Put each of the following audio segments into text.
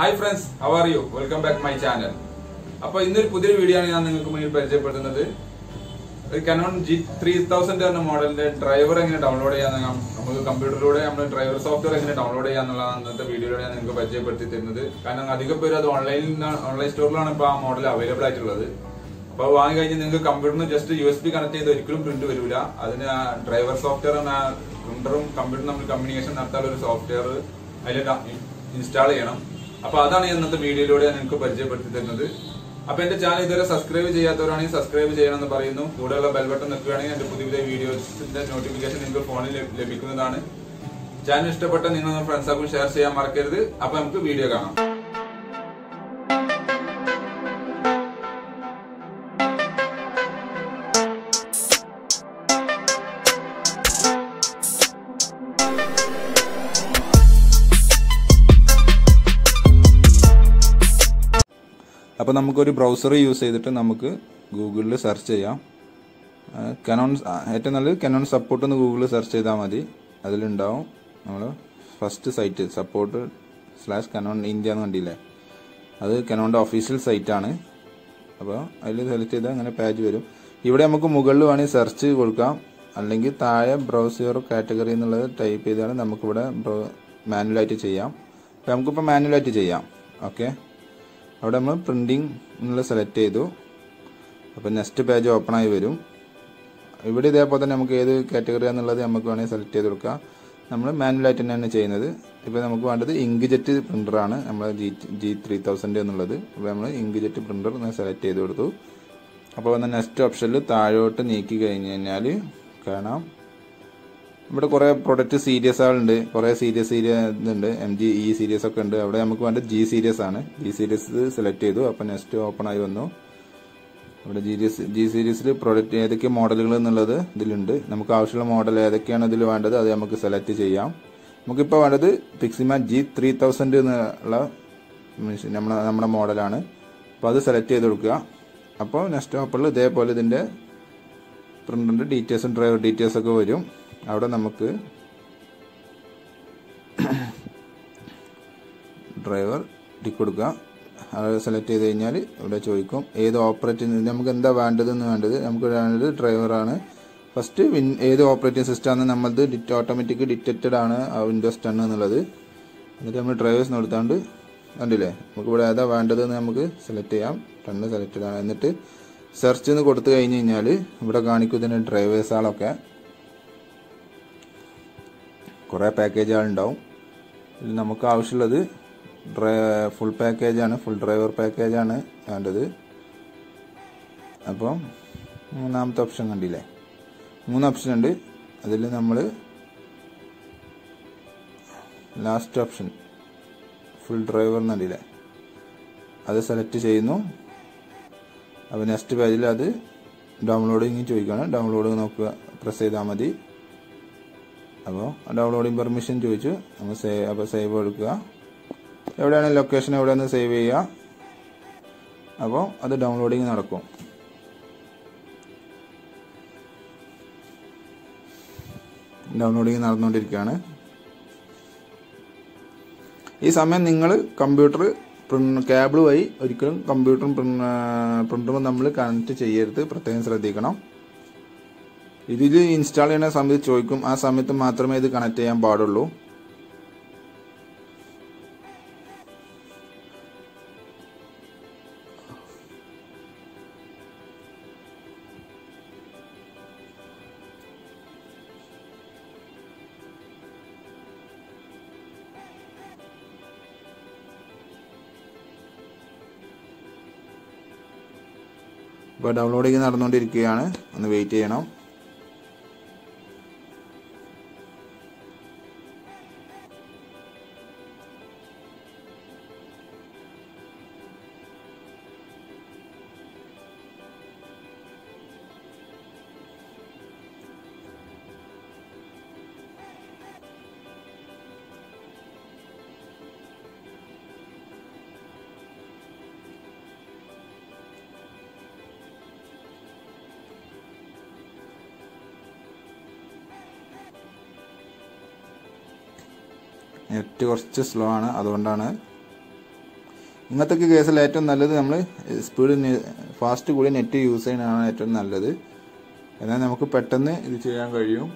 Hi friends how are you welcome back my channel അപ്പൊ ഇന്നൊരു പുതിയ വീഡിയോ ആണ് ഞാൻ നിങ്ങൾക്ക് മുന്നിൽ പരിചയപ്പെടുത്തുന്നത്. ഒരു കനോൺ ജി ത്രീ തൗസൻഡ് എന്ന മോഡലിന്റെ ഡ്രൈവർ എങ്ങനെ ഡൗൺലോഡ് ചെയ്യാൻ നമുക്ക് കമ്പ്യൂട്ടറിലൂടെ നമ്മൾ ഡ്രൈവർ സോഫ്റ്റ്വെയർ എങ്ങനെ ഡൗൺലോഡ് ചെയ്യാന്നുള്ളതാണ് അന്നത്തെ വീഡിയോയിലൂടെ ഞാൻ നിങ്ങൾക്ക് പരിചയപ്പെടുത്തി തരുന്നത്. കാരണം അധികം പേര് അത് ഓൺലൈനിൽ ഓൺലൈൻ സ്റ്റോറിലാണ് ഇപ്പോൾ ആ മോഡൽ അവൈലബിൾ ആയിട്ടുള്ളത്. അപ്പൊ വാങ്ങി കഴിഞ്ഞ് നിങ്ങൾക്ക് കമ്പ്യൂട്ടറിന് just U S B connect ചെയ്ത് ഒരിക്കലും പ്രിന്റ് വരില്ല അതിന് ഡ്രൈവർ സോഫ്റ്റ്വെയർ എന്ന പ്രിന്ററും കമ്പ്യൂട്ടറും തമ്മിൽ കമ്മ്യൂണിക്കേഷൻ നടത്താനുള്ള ഒരു സോഫ്റ്റ്വെയർ അതിൽ ഇൻസ്റ്റാൾ ചെയ്യണം. അപ്പൊ അതാണ് ഇന്നത്തെ വീഡിയോയിലൂടെ ഞാൻ നിങ്ങൾക്ക് പരിചയപ്പെടുത്തി തരുന്നത്. അപ്പൊ എന്റെ ചാനൽ ഇതുവരെ സബ്സ്ക്രൈബ് ചെയ്യാത്തവരാണെങ്കിൽ സബ്സ്ക്രൈബ് ചെയ്യണമെന്ന് പറയുന്നു. കൂടെയുള്ള ബെൽബട്ടൺ നിൽക്കുകയാണെങ്കിൽ എന്റെ പുതിയ പുതിയ വീഡിയോസിന്റെ നോട്ടിഫിക്കേഷൻ നിങ്ങൾക്ക് ഫോണിൽ ലഭിക്കുന്നതാണ്. ചാനൽ ഇഷ്ടപ്പെട്ട നിങ്ങൾ ഫ്രണ്ട്സാക്കും ഷെയർ ചെയ്യാൻ മറക്കരുത്. അപ്പൊ നമുക്ക് വീഡിയോ കാണാം. അപ്പോൾ നമുക്കൊരു ബ്രൗസർ യൂസ് ചെയ്തിട്ട് നമുക്ക് ഗൂഗിളിൽ സെർച്ച് ചെയ്യാം. കനോൺ ഏറ്റവും നല്ലത് കനോൺ സപ്പോർട്ട് എന്ന് ഗൂഗിളിൽ സെർച്ച് ചെയ്താൽ മതി. അതിലുണ്ടാവും നമ്മൾ first site support slash Canon India എന്ന് കണ്ടില്ലേ? അത് കനോണിന്റെ ഒഫീഷ്യൽ സൈറ്റാണ് അപ്പോൾ അതിൽ സെലക്ട് ചെയ്താൽ അങ്ങനെ പേജ് വരും. ഇവിടെ നമുക്ക് മുകളിൽ വേണമെങ്കിൽ സെർച്ച് കൊടുക്കാം. അല്ലെങ്കിൽ താഴെ ബ്രൗസർ കാറ്റഗറി എന്നുള്ളത് ടൈപ്പ് ചെയ്താൽ നമുക്കിവിടെ മാനുവലായിട്ട് ചെയ്യാം. നമുക്കിപ്പോൾ മാനുവലായിട്ട് ചെയ്യാം. ഓക്കെ അവിടെ നമ്മൾ പ്രിന്റിംഗ് എന്നുള്ള സെലക്ട് ചെയ്തു. അപ്പോൾ നെക്സ്റ്റ് പേജ് ഓപ്പൺ ആയി വരും. ഇവിടെ ഇതേപോലെ തന്നെ നമുക്ക് ഏത് കാറ്റഗറി എന്നുള്ളത് നമുക്ക് വേണമെങ്കിൽ സെലക്ട് ചെയ്ത് കൊടുക്കാം. നമ്മൾ മാനുവലായിട്ട് തന്നെയാണ് ചെയ്യുന്നത്. ഇപ്പോൾ നമുക്ക് വേണ്ടത് ഇങ്ക് ജെറ്റ് പ്രിന്ററാണ് നമ്മൾ ജി ജി ത്രീ തൗസൻഡ് എന്നുള്ളത്. അപ്പോൾ നമ്മൾ ഇങ്ക് ജെറ്റ് പ്രിന്റർ സെലക്ട് ചെയ്ത് കൊടുത്തു. അപ്പോൾ വന്ന നെക്സ്റ്റ് ഓപ്ഷനിൽ താഴോട്ട് നീക്കി കഴിഞ്ഞ് കഴിഞ്ഞാൽ കാണാം. ഇവിടെ കുറേ പ്രൊഡക്റ്റ് സീരീസുകളുണ്ട് കുറേ സീരീസ് സീരീസ് ഇതുണ്ട്. എം ജി ഇ സീരീസ് ഒക്കെ ഉണ്ട്. അവിടെ നമുക്ക് വേണ്ടത് ജി സീരീസ് ആണ്. ജി സീരീസ് സെലക്ട് ചെയ്തു. അപ്പോൾ നെക്സ്റ്റ് ഓപ്പൺ ആയി വന്നു. ഇവിടെ ജി ജി സീരീസിൽ പ്രൊഡക്റ്റ് ഏതൊക്കെ മോഡലുകൾ എന്നുള്ളത് ഇതിലുണ്ട്. നമുക്ക് ആവശ്യമുള്ള മോഡൽ ഏതൊക്കെയാണ് ഇതിൽ വേണ്ടത് അത് നമുക്ക് സെലക്ട് ചെയ്യാം. നമുക്കിപ്പോൾ വേണ്ടത് പിക്സിമ ജി ത്രീ തൗസൻഡ് എന്നുള്ള നമ്മളെ നമ്മുടെ മോഡലാണ് അപ്പോൾ അത് സെലക്ട് ചെയ്ത് കൊടുക്കുക. അപ്പോൾ നെക്സ്റ്റ് ഓപ്പണിൽ ഇതേപോലെ ഇതിന്റെ പ്രിന്റിന്റെ ഡീറ്റെയിൽസും ഡ്രൈവർ ഡീറ്റെയിൽസൊക്കെ വരും. അവിടെ നമുക്ക് ഡ്രൈവർ ടിക്ക് കൊടുക്കുക. അത് സെലക്ട് ചെയ്ത് കഴിഞ്ഞാൽ ഇവിടെ ചോദിക്കും ഏത് ഓപ്പറേറ്റിംഗ് നമുക്ക് എന്താ വേണ്ടതെന്ന് വേണ്ടത്? നമുക്ക് വേണ്ടത് ഡ്രൈവറാണ്. ഫസ്റ്റ് വിൻ ഏത് ഓപ്പറേറ്റിംഗ് സിസ്റ്റം ആണ് നമ്മളത് ഡിറ്റ് ഓട്ടോമാറ്റിക് ഡിറ്റക്റ്റഡ് ആണ് ആ വിൻഡോസ് ടെൺ എന്നുള്ളത്. എന്നിട്ട് നമ്മൾ ഡ്രൈവേഴ്സ് കൊടുത്താണ്ട് കണ്ടില്ലേ? നമുക്ക് ഇവിടെ ഏതാ വേണ്ടതെന്ന് നമുക്ക് സെലക്ട് ചെയ്യാം. ടെന്ന് സെലക്റ്റഡ് ആണ്. എന്നിട്ട് സെർച്ച് എന്ന് കൊടുത്തു കഴിഞ്ഞ് കഴിഞ്ഞാൽ ഇവിടെ കാണിക്കും ഡ്രൈവേഴ്സ് ഡ്രൈവേഴ്സുകളൊക്കെ കുറേ പാക്കേജുകളുണ്ടാവും. ഇതിൽ നമുക്ക് ആവശ്യമുള്ളത് ഡ്രൈ ഫുൾ പാക്കേജാണ് ഫുൾ ഡ്രൈവർ പാക്കേജാണ് വേണ്ടത്. അപ്പം മൂന്നാമത്തെ ഓപ്ഷൻ കണ്ടില്ലേ? മൂന്ന് ഓപ്ഷൻ ഉണ്ട്. അതിൽ നമ്മൾ ലാസ്റ്റ് ഓപ്ഷൻ ഫുൾ ഡ്രൈവർ എന്നല്ലേ അത് സെലക്ട് ചെയ്യുന്നു. അപ്പോൾ നെക്സ്റ്റ് പേജിൽ അത് ഡൗൺലോഡിങ് ചോദിക്കുകയാണ് ഡൗൺലോഡ് നോക്കുക പ്രസ് ചെയ്താൽ മതി. അപ്പോൾ ഡൗൺലോഡിങ് പെർമിഷൻ ചോദിച്ചു. നമ്മൾ സേവ് അപ്പോൾ സേവ് കൊടുക്കുക എവിടെയാണ് ലൊക്കേഷൻ എവിടെയെന്ന് സേവ് ചെയ്യുക? അപ്പോൾ അത് ഡൗൺലോഡിങ് നടക്കും. ഡൗൺലോഡിങ് നടന്നുകൊണ്ടിരിക്കുകയാണ്. ഈ സമയം നിങ്ങൾ കമ്പ്യൂട്ടർ കേബിൾ വഴി ഒരിക്കലും കമ്പ്യൂട്ടറും പ്രിന്ററും നമ്മൾ കണക്ട് ചെയ്യരുത്. പ്രത്യേകം ശ്രദ്ധിക്കണം. ഇതിൽ ഇൻസ്റ്റാൾ ചെയ്യുന്ന സമയത്ത് ചോദിക്കും ആ സമയത്ത് മാത്രമേ ഇത് കണക്ട് ചെയ്യാൻ പാടുള്ളൂ. ഇപ്പോൾ ഡൗൺലോഡിങ് നടന്നുകൊണ്ടിരിക്കുകയാണ്. ഒന്ന് വെയിറ്റ് ചെയ്യണം. നെറ്റ് കുറച്ച് സ്ലോ ആണ് അതുകൊണ്ടാണ്. ഇങ്ങനത്തെ കേസിൽ ഏറ്റവും നല്ലത് നമ്മൾ സ്പീഡ് ഫാസ്റ്റ് കൂടി നെറ്റ് യൂസ് ചെയ്യുന്നതാണ് ഏറ്റവും നല്ലത്. എന്നാൽ നമുക്ക് പെട്ടെന്ന് ഇത് ചെയ്യാൻ കഴിയും.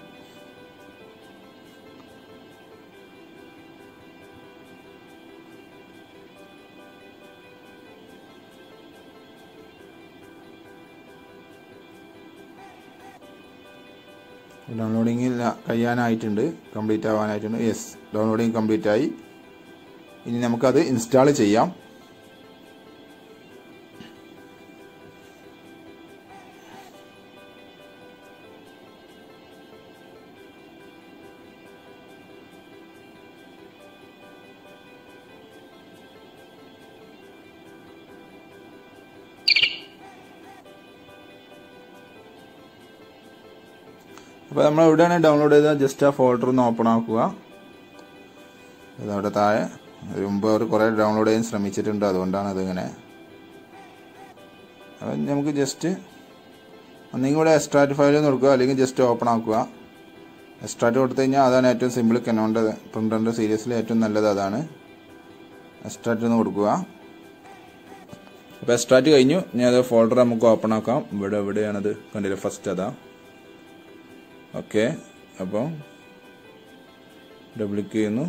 ഡൗൺലോഡിങ് കഴിയാനായിട്ടുണ്ട് കംപ്ലീറ്റ് ആവാനായിട്ടുണ്ട്. യെസ് ഡൗൺലോഡിങ് കംപ്ലീറ്റ് ആയി. ഇനി നമുക്കത് ഇൻസ്റ്റാൾ ചെയ്യാം. അപ്പോൾ നമ്മൾ എവിടെയാണ് ഡൗൺലോഡ് ചെയ്തത്? ജസ്റ്റ് ആ ഫോൾഡർ ഒന്ന് ഓപ്പൺ ആക്കുക. ഇതവിടെ താഴെ. മുമ്പ് അവർ കുറേ ഡൗൺലോഡ് ചെയ്യാൻ ശ്രമിച്ചിട്ടുണ്ട്. അതുകൊണ്ടാണ് അതിങ്ങനെ. അപ്പം നമുക്ക് ജസ്റ്റ് ഒന്നെങ്കിൽ ഇവിടെ എക്സ്ട്രാറ്റ് ഫയൽ കൊടുക്കുക. അല്ലെങ്കിൽ ജസ്റ്റ് ഓപ്പൺ ആക്കുക. എക്സ്ട്രാറ്റ് കൊടുത്തു കഴിഞ്ഞാൽ അതാണ് ഏറ്റവും സിമ്പിൾ കെനോന്റെ പ്രിന്ററിന്റെ സീരീസിൽ ഏറ്റവും നല്ലത് അതാണ്. എക്സ്ട്രാറ്റ് ഒന്ന് കൊടുക്കുക. അപ്പോൾ എക്സ്ട്രാറ്റ് കഴിഞ്ഞു. ഇനി അത് ഫോൾഡർ നമുക്ക് ഓപ്പൺ ആക്കാം. ഇവിടെ എവിടെയാണത്? കണ്ടില്ല? ഫസ്റ്റ് അതാ. ഓക്കെ. അപ്പോൾ ഡബിൾ ക്ലിക്ക് ചെയ്യുന്നു.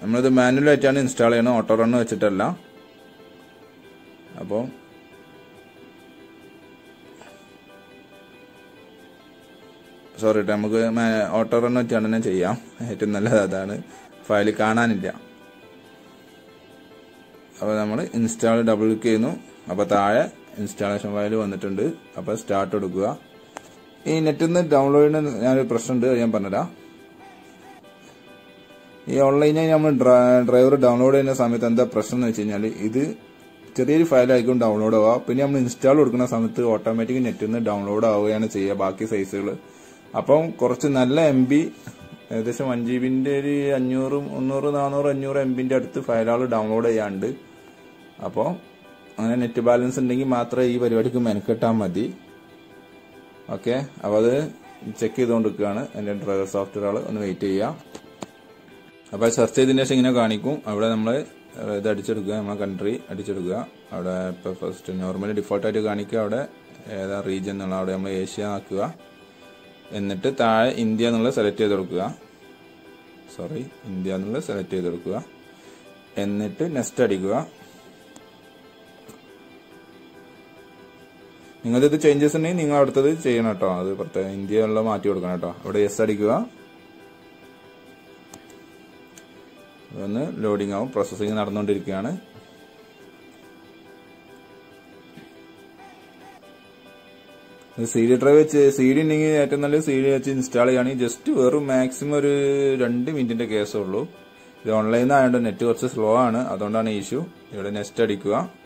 നമ്മളിത് മാനുവലായിട്ടാണ് ഇൻസ്റ്റാൾ ചെയ്യുന്നത് ഓട്ടോ റൺ വെച്ചിട്ടല്ല. അപ്പോൾ സോറി നമുക്ക് ഓട്ടോ റൺ വെച്ചാണ് തന്നെ ചെയ്യാം. ഏറ്റവും നല്ലത് അതാണ്. ഫയൽ കാണാനില്ല. അപ്പോൾ നമ്മൾ ഇൻസ്റ്റാൾ ഡബിൾ ക്ലിക്ക് ചെയ്യുന്നു. അപ്പോൾ താഴെ ഇൻസ്റ്റാളേഷൻ ഫയൽ വന്നിട്ടുണ്ട്. അപ്പോൾ സ്റ്റാർട്ട് എടുക്കുക. ഈ നെറ്റിൽ നിന്ന് ഡൗൺലോഡ് ചെയ്യുന്ന ഞാനൊരു പ്രശ്നമുണ്ട്. ഞാൻ പറഞ്ഞുതരാം. ഈ ഓൺലൈനായി നമ്മൾ ഡ്രൈവർ ഡൗൺലോഡ് ചെയ്യുന്ന സമയത്ത് എന്താ പ്രശ്നം എന്ന് വെച്ച് കഴിഞ്ഞാൽ ഇത് ചെറിയൊരു ഫയലായിരിക്കും ഡൗൺലോഡ് ആവുക. പിന്നെ നമ്മൾ ഇൻസ്റ്റാൾ കൊടുക്കുന്ന സമയത്ത് ഓട്ടോമാറ്റിക് നെറ്റിൽ നിന്ന് ഡൗൺലോഡ് ആവുകയാണ് ചെയ്യുക ബാക്കി സൈസുകൾ അപ്പം കുറച്ച് നല്ല എം ബി ഏകദേശം വൺ ജി ബിന്റെ ഒരു അഞ്ഞൂറ് മുന്നൂറ് നാനൂറ് അഞ്ഞൂറ് എം ബിന്റെ അടുത്ത് ഫയലുകൾ ഡൗൺലോഡ് ചെയ്യാണ്ട് അപ്പോൾ അങ്ങനെ നെറ്റ് ബാലൻസ് ഉണ്ടെങ്കിൽ മാത്രമേ ഈ പരിപാടിക്ക് മെനക്കെട്ടാൽ മതി. ഓക്കെ അപ്പോൾ അത് ചെക്ക് ചെയ്തുകൊണ്ടിരിക്കുകയാണ് എന്റെ ഡ്രൈവർ സോഫ്റ്റ്വെയറുകൾ ഒന്ന് വെയിറ്റ് ചെയ്യാം. അപ്പോൾ സെർച്ച് ചെയ്തതിന് ശേഷം ഇങ്ങനെ കാണിക്കും. അവിടെ നമ്മൾ ഇത് അടിച്ചെടുക്കുക. നമ്മളെ കൺട്രി അടിച്ചെടുക്കുക. അവിടെ ഇപ്പോൾ ഫസ്റ്റ് നോർമലി ഡിഫോൾട്ടായിട്ട് കാണിക്കുക. അവിടെ ഏതാ റീജിയൻ എന്നുള്ള അവിടെ നമ്മൾ ഏഷ്യ ആക്കുക. എന്നിട്ട് താഴെ ഇന്ത്യ എന്നുള്ളത് സെലക്ട് ചെയ്ത് കൊടുക്കുക. സോറി ഇന്ത്യ എന്നുള്ളത് സെലക്ട് ചെയ്ത് കൊടുക്കുക. എന്നിട്ട് നെക്സ്റ്റ് അടിക്കുക. നിങ്ങളിത് ചേഞ്ചസ് ഉണ്ടെങ്കിൽ നിങ്ങൾ അടുത്തത് ചെയ്യണം കേട്ടോ. അത് പ്രത്യേകം ഇന്ത്യയിലുള്ള മാറ്റി കൊടുക്കണം കേട്ടോ. അവിടെ യെസ് അടിക്കുക. ഒന്ന് ലോഡിംഗ് ആവും. പ്രോസസ്സിങ് നടന്നുകൊണ്ടിരിക്കുകയാണ്. സി ഡി ഡ്രൈവ് വെച്ച് സി ഡി ഉണ്ടെങ്കിൽ ഏറ്റവും നല്ല സി ഡി വെച്ച് ഇൻസ്റ്റാൾ ചെയ്യുകയാണെങ്കിൽ ജസ്റ്റ് വെറും മാക്സിമം ഒരു രണ്ട് മിനിറ്റിന്റെ കേസേ ഉള്ളൂ. ഇത് ഓൺലൈനിൽ ആയതുകൊണ്ട് നെറ്റ് കുറച്ച് സ്ലോ ആണ്. അതുകൊണ്ടാണ് ഇഷ്യൂ ഇവിടെ നെക്സ്റ്റ് അടിക്കുക.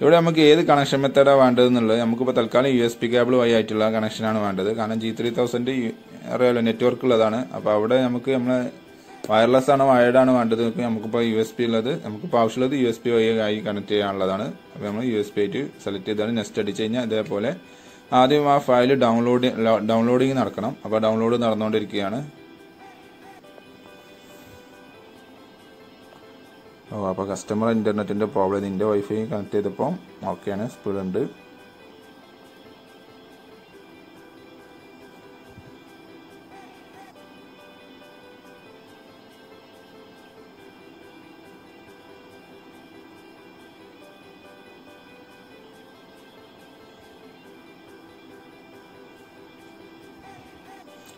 ഇവിടെ നമുക്ക് ഏത് കണക്ഷൻ മെത്തേഡാണ് വേണ്ടത് എന്നുള്ളത്? നമുക്കിപ്പോൾ തൽക്കാലം യു എസ് പി കേബിൾ വഴി ആയിട്ടുള്ള കണക്ഷനാണ് വേണ്ടത്. കാരണം ജി ത്രീ തൗസൻഡ് അറിയാലോ നെറ്റ്വർക്ക് ഉള്ളതാണ്. അപ്പോൾ അവിടെ നമുക്ക് നമ്മൾ വയർലെസ് ആണ് വയർഡ് ആണ് വേണ്ടത്. നമുക്കിപ്പോൾ യു എസ് പി ഉള്ളത് നമുക്കിപ്പോൾ ആവശ്യമുള്ളത് യു എസ് പി വഴി ആയി കണക്ട് ചെയ്യാനുള്ളതാണ്. അപ്പോൾ നമ്മൾ യു എസ് പി ആയിട്ട് സെലക്ട് ചെയ്താണ്. നെക്സ്റ്റ് അടിച്ച് കഴിഞ്ഞാൽ അതേപോലെ ആദ്യം ആ ഫയൽ ഡൗൺലോഡ് ഡൗൺലോഡിങ് നടക്കണം. അപ്പോൾ ഡൗൺലോഡ് നടന്നുകൊണ്ടിരിക്കുകയാണ്. ഓ അപ്പോൾ കസ്റ്റമർ ഇന്റർനെറ്റിന്റെ പ്രോബ്ലം നിന്റെ വൈഫൈ കണക്ട് ചെയ്തപ്പോൾ ഓക്കെയാണ്. സ്പീഡ് ഉണ്ട്.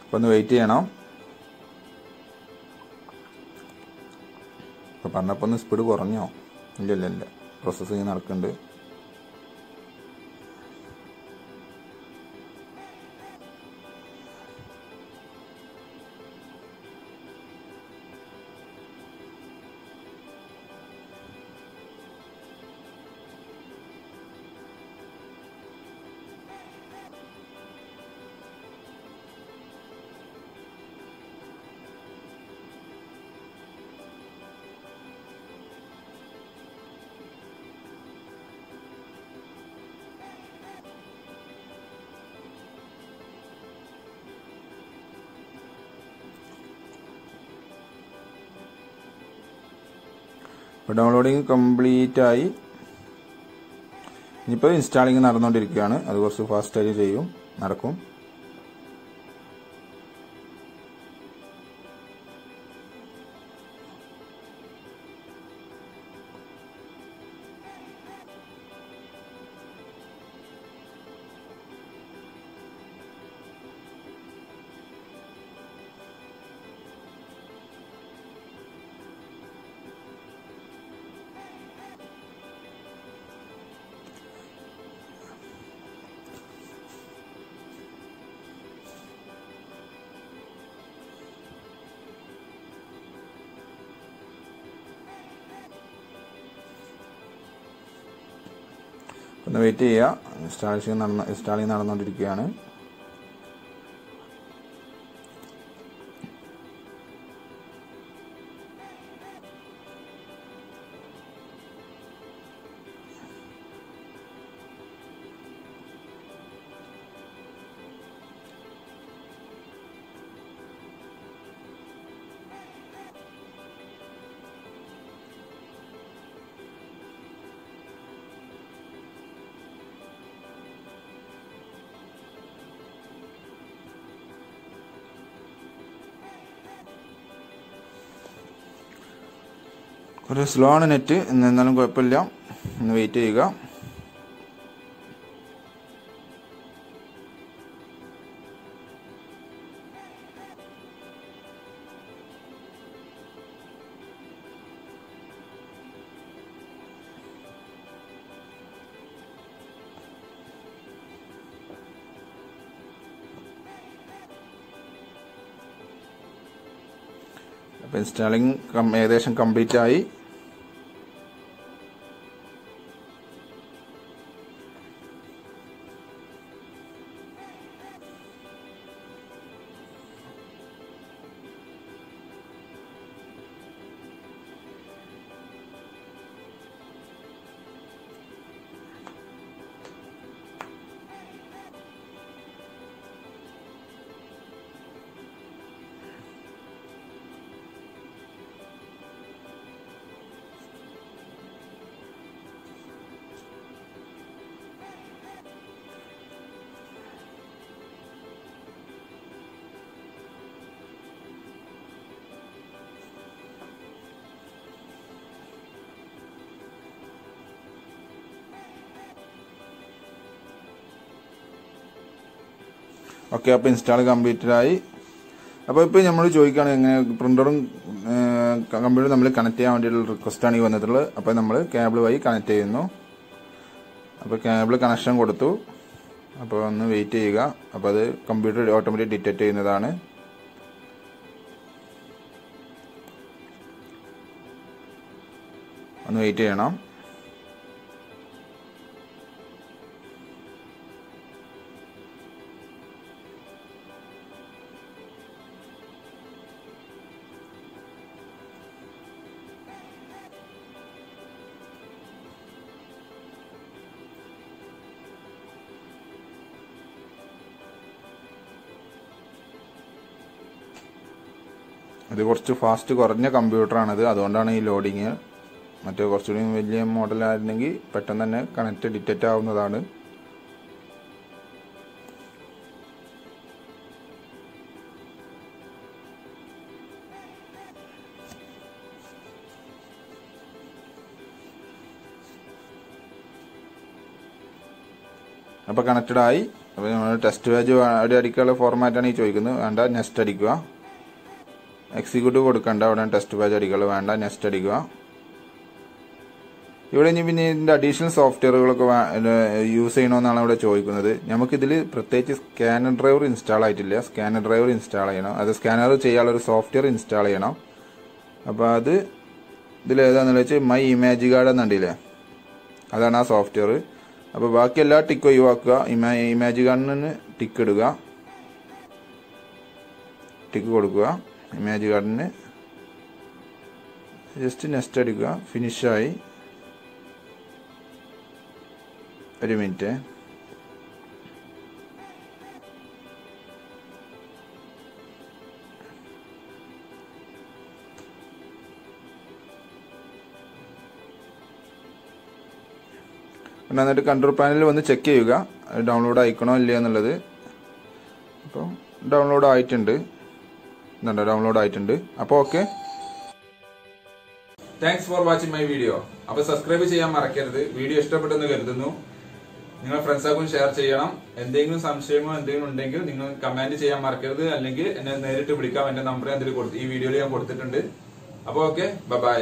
അപ്പോൾ ഒന്ന് വെയിറ്റ് ചെയ്യണം. ഇപ്പൊ പറഞ്ഞപ്പോ ഒന്ന് സ്പീഡ് കുറഞ്ഞോ? ഇല്ല ഇല്ല ഇല്ല. പ്രോസസ്സിങ് നടക്കുന്നുണ്ട് ഡൗൺലോഡിങ് കംപ്ലീറ്റ് ആയി. ഇനിയിപ്പോൾ ഇൻസ്റ്റാളിങ് നടന്നുകൊണ്ടിരിക്കുകയാണ് അത് കുറച്ച് ഫാസ്റ്റായി ചെയ്യും. നടക്കും. ഒന്ന് വെയിറ്റ് ചെയ്യുക. ഇൻസ്റ്റാളേഷൻ നടന്ന ഇൻസ്റ്റാളിങ് നടന്നുകൊണ്ടിരിക്കുകയാണ്. ഒരു സ്ലോ ആണ് നെറ്റ് എന്നാലും കുഴപ്പമില്ല. ഒന്ന് വെയിറ്റ് ചെയ്യുക. അപ്പോൾ ഇൻസ്റ്റാളിങ് ഏകദേശം കംപ്ലീറ്റ് ആയി. ഓക്കെ അപ്പോൾ ഇൻസ്റ്റാൾ കംപ്ലീറ്റഡ് ആയി. അപ്പോൾ ഇപ്പോൾ നമ്മൾ ചോദിക്കുകയാണ് എങ്ങനെ പ്രിന്ററും കമ്പ്യൂട്ടറും നമ്മൾ കണക്ട് ചെയ്യാൻ വേണ്ടിയിട്ടുള്ള റിക്വസ്റ്റാണ് ഈ വന്നിട്ടുള്ളത്. അപ്പോൾ നമ്മൾ കേബിൾ വഴി കണക്ട് ചെയ്യുന്നു. അപ്പോൾ കേബിൾ കണക്ഷൻ കൊടുത്തു. അപ്പോൾ ഒന്ന് വെയിറ്റ് ചെയ്യുക. അപ്പോൾ അത് കമ്പ്യൂട്ടർ ഓട്ടോമാറ്റിക് ഡിറ്റക്ട് ചെയ്യുന്നതാണ്. ഒന്ന് വെയിറ്റ് ചെയ്യണം. ഇത് കുറച്ച് ഫാസ്റ്റ് കുറഞ്ഞ കമ്പ്യൂട്ടറാണിത് അതുകൊണ്ടാണ് ഈ ലോഡിങ് മറ്റേ കുറച്ചുകൂടി വലിയ മോഡലായിരുന്നെങ്കിൽ പെട്ടെന്ന് തന്നെ കണക്റ്റ് ഡിറ്റക്റ്റ് ആവുന്നതാണ്. അപ്പോൾ കണക്റ്റഡ് ആയി. അപ്പോൾ നമ്മൾ ടെസ്റ്റ് പേജ് അടിക്കാനുള്ള ഫോർമാറ്റാണ് ഈ ചോദിക്കുന്നത്. വേണ്ട നെസ്റ്റ് അടിക്കുക. എക്സിക്യൂട്ടീവ് കൊടുക്കണ്ട. അവിടെ ടെസ്റ്റ് പേജ് അടിക്കുക. വേണ്ട. നെക്സ്റ്റ് അടിക്കുക. ഇവിടെ ഇനി പിന്നെ ഇതിന്റെ അഡീഷണൽ സോഫ്റ്റ്വെയറുകളൊക്കെ യൂസ് ചെയ്യണമെന്നാണ് ഇവിടെ ചോദിക്കുന്നത്. നമുക്കിതിൽ പ്രത്യേകിച്ച് സ്കാനർ ഡ്രൈവർ ഇൻസ്റ്റാൾ ആയിട്ടില്ല. സ്കാനർ ഡ്രൈവർ ഇൻസ്റ്റാൾ ചെയ്യണം. അത് സ്കാനർ ചെയ്യാനുള്ള ഒരു സോഫ്റ്റ്വെയർ ഇൻസ്റ്റാൾ ചെയ്യണം. അപ്പോൾ അത് ഇതിൽ ഏതാണെന്ന് വെച്ചാൽ മൈ ഇമേജ് കാർഡ് എന്നുണ്ടല്ലേ? അതാണ് ആ സോഫ്റ്റ്വെയർ അപ്പോൾ ബാക്കി എല്ലാ ടിക്ക് ഒഴിവാക്കുക. ഇമേജ് കാർഡിന് ടിക്ക് ഇടുക. ടിക്ക് കൊടുക്കുക. ഇമേജ് കാർഡിന് ജസ്റ്റ് നെസ്റ്റ് അടിക്കുക ഫിനിഷായി ഒരു മിനിറ്റ് പിന്നെ എന്നിട്ട് കൺട്രോൾ പാനലിൽ വന്ന് ചെക്ക് ചെയ്യുക. ഡൗൺലോഡ് ആയിക്കണോ ഇല്ലയോ എന്നുള്ളത്. അപ്പോൾ ഡൗൺലോഡ് ആയിട്ടുണ്ട്. ഇതുണ്ടോ ഡൗൺലോഡ് ആയിട്ടുണ്ട്. അപ്പോൾ okay thanks for watching my video അപ്പൊ സബ്സ്ക്രൈബ് ചെയ്യാൻ മറക്കരുത്. വീഡിയോ ഇഷ്ടപ്പെട്ടെന്ന് കരുതുന്നു. നിങ്ങൾ ഫ്രണ്ട്സാക്കും ഷെയർ ചെയ്യണം. എന്തെങ്കിലും സംശയമോ എന്തെങ്കിലും ഉണ്ടെങ്കിൽ നിങ്ങൾ കമന്റ് ചെയ്യാൻ മറക്കരുത്. അല്ലെങ്കിൽ എന്നെ നേരിട്ട് വിളിക്കാം. എന്റെ നമ്പർ ഞാൻ ഇതിൽ കൊടുത്തു ഈ വീഡിയോയിൽ ഞാൻ കൊടുത്തിട്ടുണ്ട്. അപ്പോൾ ഓക്കെ ബൈ